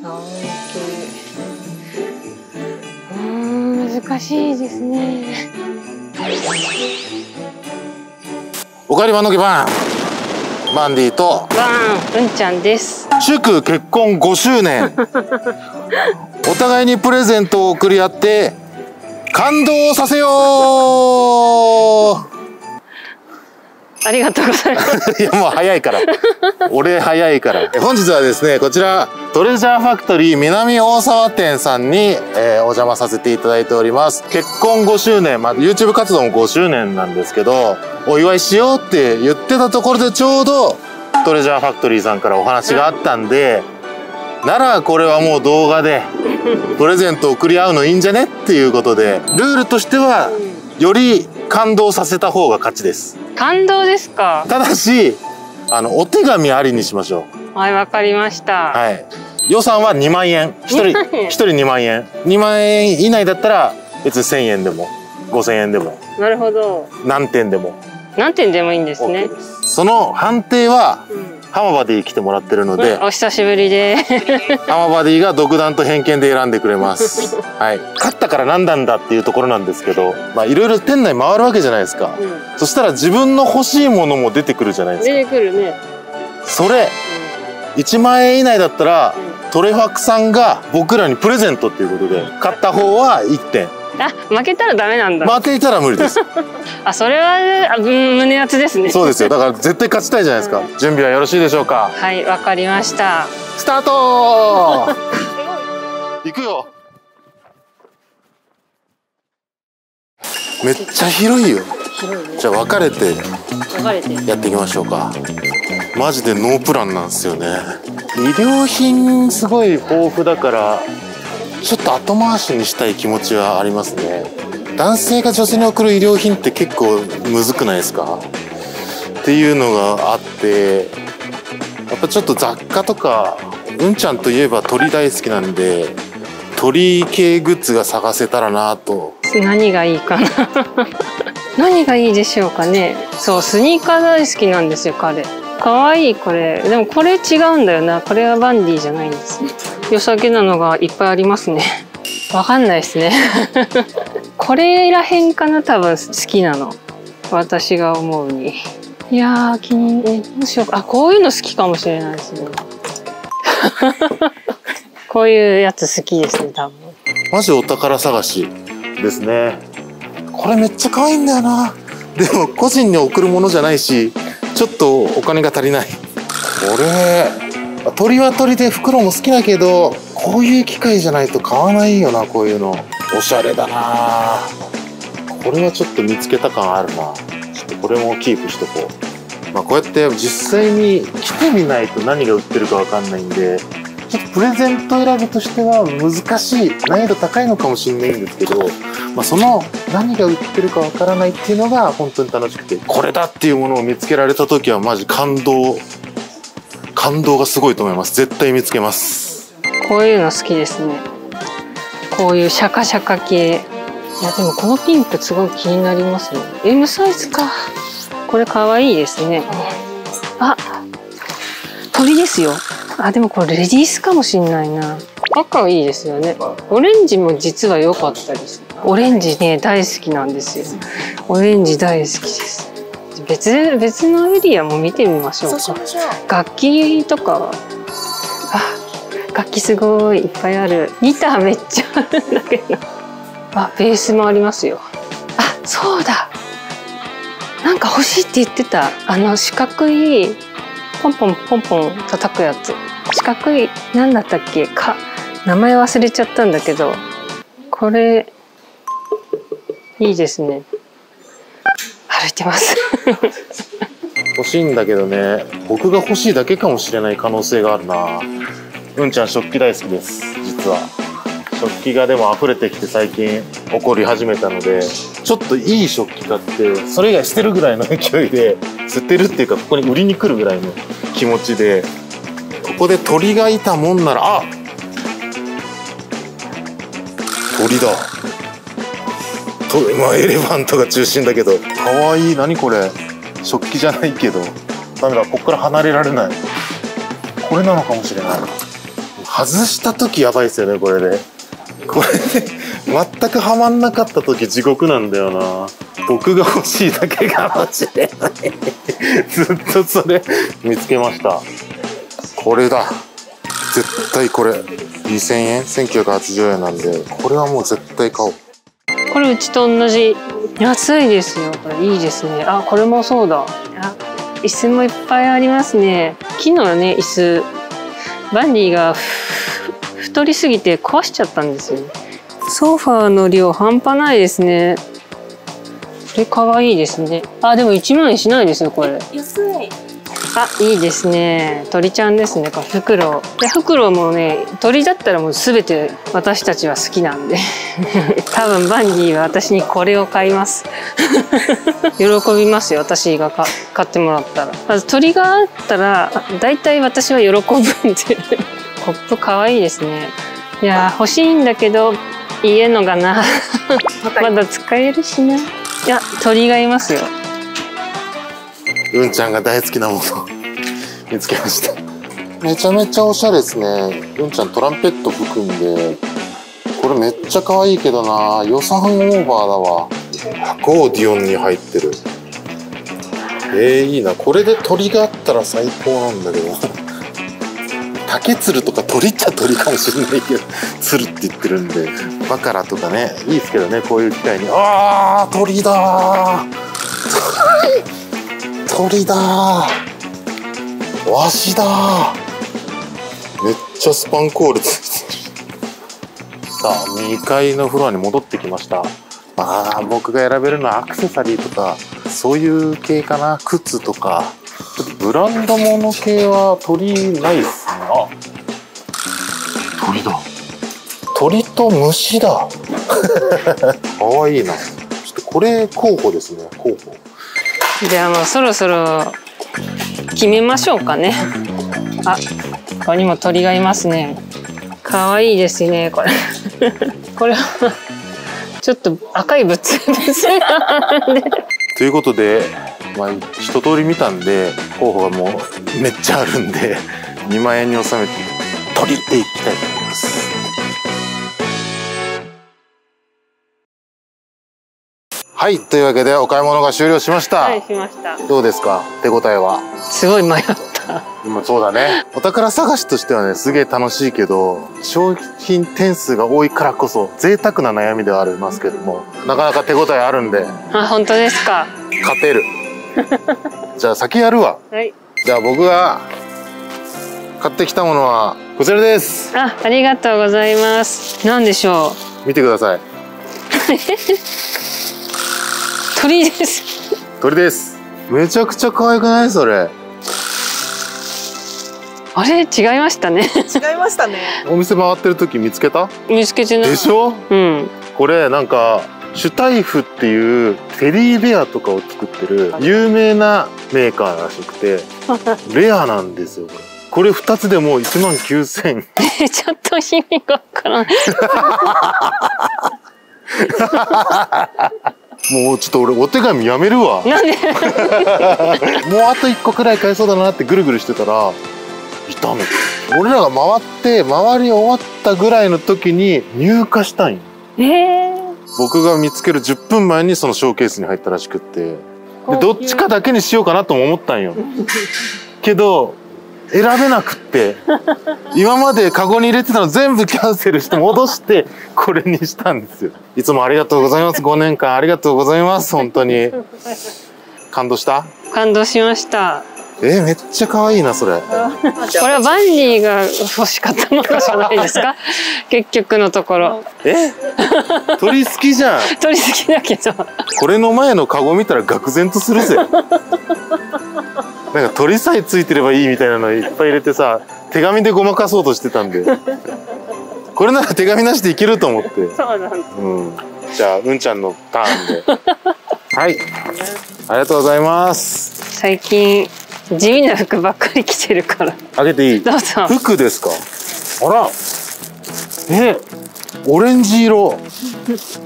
うん難しいですね。おかえりバンドケバンバンディとバーンうんちゃんです。祝結婚5周年。お互いにプレゼントを送り合って感動させよう。ありがとうございます。いやもう早いから。俺早いから。本日はですねこちらトレジャーファクトリー南大沢店さんに、えーお邪魔させていただいております。結婚5周年、まあ、YouTube 活動も5周年なんですけどお祝いしようって言ってたところでちょうどトレジャーファクトリーさんからお話があったんでならこれはもう動画でプレゼント送り合うのいいんじゃねっていうことでルールとしてはより感動させた方が勝ちです。感動ですか？ただしあのお手紙ありにしましょう。はいわかりました、はい予算は2万円。1人2万円。1人2万円。2万円以内だったら別に1000円でも5000円でも。なるほど。何点でも。何点でもいいんですね。その判定は浜バディ来てもらってるので、うん。お久しぶりで。浜バディが独断と偏見で選んでくれます。はい。勝ったから何なんだっていうところなんですけどまあいろいろ店内回るわけじゃないですか、そしたら自分の欲しいものも出てくるじゃないですか。出てくるね、それ1万円以内だったらトレファクさんが僕らにプレゼントっていうことで買った方は1点。あ負けたらダメなんだ、負けたら無理です。あそれはあうん胸熱ですね。そうですよ。だから絶対勝ちたいじゃないですか。準備はよろしいでしょうか？はいわかりました。スタート！行くよ。めっちゃ広いよじゃあ分かれてやっていきましょうか。マジでノープランなんですよね。衣料品すごい豊富だから。ちょっと後回しにしたい気持ちはありますね。男性が女性に送る衣料品って結構むずくないですか？っていうのがあってやっぱちょっと雑貨とかうんちゃんといえば鳥大好きなんで鳥系グッズが探せたらなと何がいいかな。何がいいでしょうかね。そうスニーカー大好きなんですよ彼。かわいいこれ。でもこれ違うんだよな。これはバンディじゃないんです。良さげなのがいっぱいありますね。わかんないですね。これらへんかな多分好きなの。私が思うに。いやー気にえどうしようか。あこういうの好きかもしれないですね。こういうやつ好きですね多分。マジお宝探し。ですね。これめっちゃ可愛いんだよな。でも個人に送るものじゃないしちょっとお金が足りない。これ。鳥は鳥で袋も好きだけどこういう機械じゃないと買わないよなこういうの。おしゃれだな。これはちょっと見つけた感あるな。ちょっとこれもキープしとこう。まあこうやって実際に来てみないと何が売ってるかわかんないんでちょっとプレゼント選びとしては難しい難易度高いのかもしれないんですけど、まあ、その何が売ってるかわからないっていうのが本当に楽しくてこれだっていうものを見つけられた時はマジ感動感動がすごいと思います絶対見つけますこういうの好きですね。こういうシャカシャカ系。いやでもこのピンクすごい気になりますね。M サイズか。これ可愛いですね。あ、鳥ですよ。あ、でもこれレディースかもしんないな。赤いいですよね。オレンジも実は良かったです。オレンジね、大好きなんですよ。オレンジ大好きです。別、別のエリアも見てみましょうか。楽器とかは。あ楽器すごいいっぱいある。ギターめっちゃあるんだけど。あベースもありますよ。あそうだ。なんか欲しいって言ってた。あの四角いポンポンポンポン叩くやつ。四角い何だったっけ？か。名前忘れちゃったんだけど。これいいですね。歩いてます。欲しいんだけどね。僕が欲しいだけかもしれない可能性があるな。うんちゃん食器大好きです。実は。食器がでも溢れてきて最近起こり始めたので。ちょっといい食器買ってそれ以外捨てるぐらいの勢いで捨てるっていうかここに売りに来るぐらいの気持ちで。ここで鳥がいたもんならあ鳥だ。とまあエレファントが中心だけど。かわいい。何これ。食器じゃないけど。ダメだ。こっから離れられない。これなのかもしれない。外した時やばいですよねこれで。これで全くハマんなかった時地獄なんだよな。僕が欲しいだけかもしれない。ずっとそれ。見つけました。これだ。絶対これ。2000円？1980円なんで。これはもう絶対買おうこれうちと同じ。安いですよ。これいいですね。あこれもそうだ。椅子もいっぱいありますね。木のね椅子。バンディが太りすぎて壊しちゃったんですよ。ソファーの量半端ないですね。これ可愛いですね。あでも1万円しないですよこれ。安い。あいいですね。鳥ちゃんですねこれ。フクロウ。でフクロウもね鳥だったらもう全て私たちは好きなんで。多分バンディは私にこれを買います。喜びますよ私がか買ってもらったら。まず鳥があったら大体私は喜ぶんで。コップ可愛いですね。いやー欲しいんだけど家のがな。まだ使えるしな。いや鳥がいますようんちゃんが大好きなもの。見つけました。めちゃめちゃおしゃれですね。うんちゃんトランペット吹くんで。これめっちゃ可愛いけどな。予算オーバーだわ。アコーディオンに入ってる。えー、いいな。これで鳥があったら最高なんだけど。竹鶴とか鳥っちゃ鳥かもしれないけど鶴って言ってるんで。バカラとかね。いいですけどねこういう機会に。あー鳥だー鳥だ。ーわしだ。ーめっちゃスパンコールついてる。さあ2階のフロアに戻ってきました。まあ僕が選べるのはアクセサリーとかそういう系かな。靴とか。ちょっとブランド物系は鳥ないっすねあ鳥だ。鳥と虫だ。かわいいな。ちょっとこれ候補ですね候補じゃあもうそろそろ決めましょうかね。あ、ここにも鳥がいますね。可愛いいですね、これ。これはちょっと赤い物物がね。ということで、まあ、一通り見たんで候補がもうめっちゃあるんで2万円に収めて取りっていきたいと思いますはいというわけでお買い物が終了しました、はい、しました。どうですか？手応えは？すごい迷った。今そうだねお宝探しとしてはねすげえ楽しいけど商品点数が多いからこそ贅沢な悩みではありますけどもなかなか手応えあるんであ、本当ですか？勝てる じゃあ先やるわはい。じゃあ僕が買ってきたものはこちらですあ、ありがとうございます。なんでしょう？見てください 鳥です。鳥ですめちゃくちゃ可愛くない？それあれ、違いましたね。違いましたね。お店回ってる時見つけた？見つけてない。でしょ？うん。これなんかシュタイフっていうテディベアとかを作ってる有名なメーカーらしくて レアなんですよこれこれ2つでもう1万9000えちょっと意味がわからない。もうちょっと俺お手紙やめるわ。もうなんで？あと1個くらい買えそうだなってぐるぐるしてたらいたの俺らが回って回り終わったぐらいの時に入荷したんよ。ええ僕が見つける10分前にそのショーケースに入ったらしくって。でどっちかだけにしようかなとも思ったんよ。けど選べなくって今までカゴに入れてたの全部キャンセルして戻してこれにしたんですよ。いつもありがとうございます。5年間ありがとうございます。本当に。感動した？感動しました。えーめっちゃ可愛いなそれ。これはバンディが欲しかったものじゃないですか？結局のところ。え？鳥好きじゃん。鳥好きだけど。これの前のカゴ見たら愕然とするぜなんか鳥さえついてればいいみたいなのいっぱい入れてさ手紙でごまかそうとしてたんで。これなら手紙なしでいけると思って。そうなんだうん。じゃあうんちゃんのターンで。はい。ありがとうございます。最近地味な服ばっかり着てるから。あげていい。どうぞ。服ですか？あら。えオレンジ色。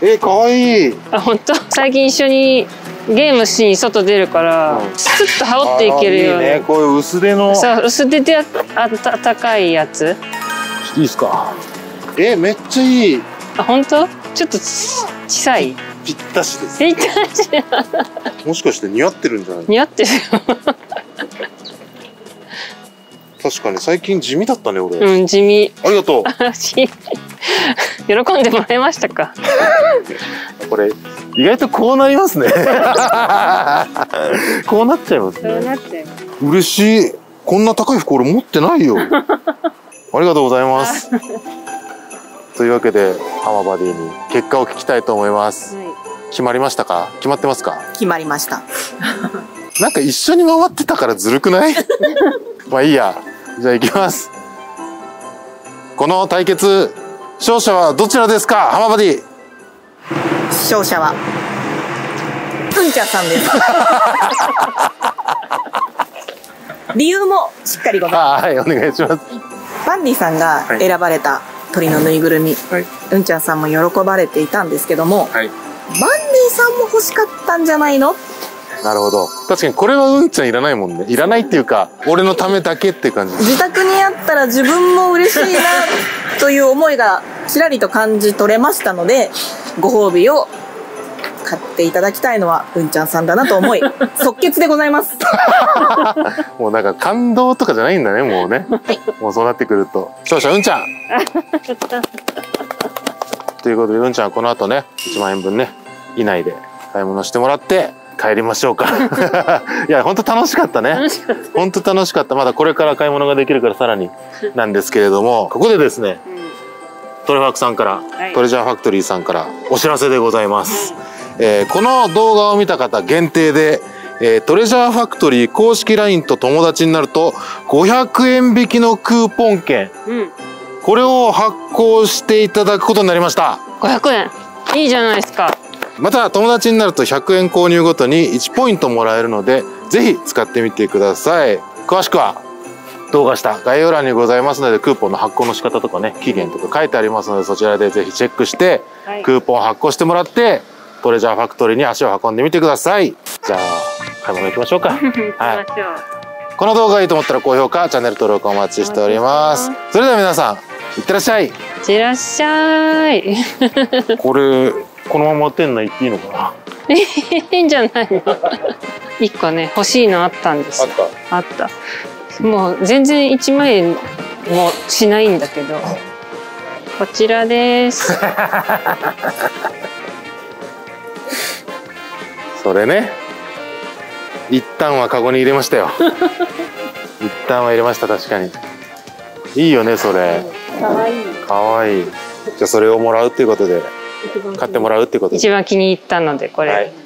えかわいい。あ本当？最近一緒にゲームしに外出るからうん。スッと羽織っていけるように。あいいね。こういう薄手の。そう薄手でああたかいやつ。いいですか？えめっちゃいい。あ本当？ちょっとち小さい？ぴったしです。えいたしもしかして似合ってるんじゃない？似合ってるよ。確かに最近地味だったね俺、うん地味。ありがとし 喜んでもらえましたか？うこれ意外とこうなりますね。こうなっちゃいますね。なって嬉しい。こんな高い服俺持ってないよ。ありがとうございます。というわけでハマバディに結果を聞きたいと思います。決まりましたか？決まってますか？決まりました。なんか一緒に回ってたからずるくない？まあいいや。じゃあ行きます。この対決勝者はどちらですか？ハマバディ勝者は、うんちゃんさんです。理由もしっかりございまあはいお願いします。す。バンディさんが選ばれた鳥のぬいぐるみ、はい。うんちゃんさんも喜ばれていたんですけども、はい。バンディさんも欲しかったんじゃないの？なるほど。確かにこれはうんちゃんいらないもんね。いらないっていうか俺のためだけっていう感じ。自宅にあったら自分も嬉しいなという思いがちらりと感じ取れましたのでご褒美を買っていただきたいのはうんちゃんさんだなと思い 即決でございます。もうなんか感動とかじゃないんだねもうね。もうそうなってくると。勝者うんちゃん。ということでうんちゃんはこの後ね1万円分ね以内で買い物してもらって帰りましょうか。いや本当楽しかったね。本当楽しかった。まだこれから買い物ができるからさらになんですけれどもここでですねトレファクさんから、はい。トレジャーファクトリーさんからお知らせでございます、えーこの動画を見た方限定で、えートレジャーファクトリー公式 LINE と友達になると500円引きのクーポン券うん。これを発行していただくことになりました。500円いいじゃないですか。また友達になると100円購入ごとに1ポイントもらえるのでぜひ使ってみてください。詳しくは動画下概要欄にございますのでクーポンの発行の仕方とかね期限とか書いてありますのでそちらでぜひチェックしてはい。クーポン発行してもらってトレジャーファクトリーに足を運んでみてください。じゃあ買い物行きましょうか。行きましょう。この動画がいいと思ったら高評価チャンネル登録お待ちしております。それでは皆さんいってらっしゃい。いってらっしゃい。これこのまま店内行っていいのかな？いいんじゃないの？一個ね欲しいのあったんです。った。あったもう全然1万円もしないんだけど。こちらです。それね。一旦はカゴに入れましたよ。一旦は入れました確かに。いいよねそれ。かわい。いかわい。いじゃあそれをもらうっていうことで。買ってもらうっていうことで。一番気に入ったのでこれ、はい